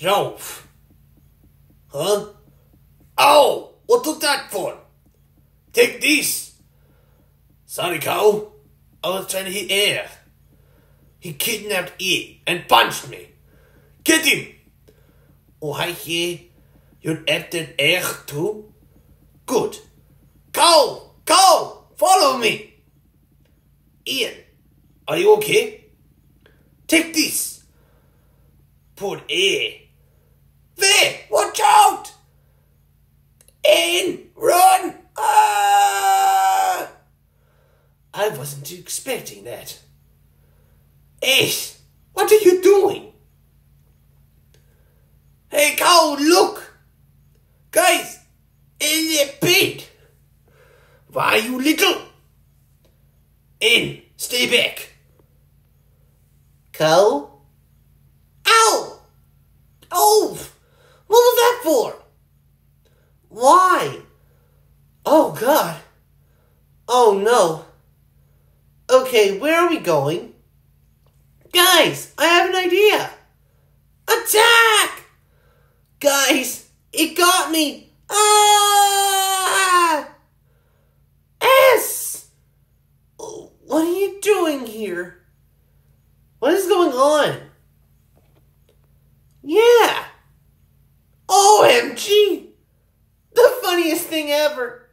Rauf. Huh? Oh, what took that for? Take this. Sorry, cow. I was trying to hit air. He kidnapped it and punched me. Get him! Oh, hi, yeah. You're after air too? Good. Go! Go! Follow me! Ian, are you okay? Take this. Put air. I wasn't expecting that. Ace, what are you doing? Hey, cow, look! Guys, in the pit! Why, you little? In, stay back. Cow? Ow! Oh! What was that for? Why? Oh, God. Oh, no. Okay, where are we going? Guys, I have an idea. Attack! Guys, it got me. Ah! S! What are you doing here? What is going on? Yeah. OMG! The funniest thing ever.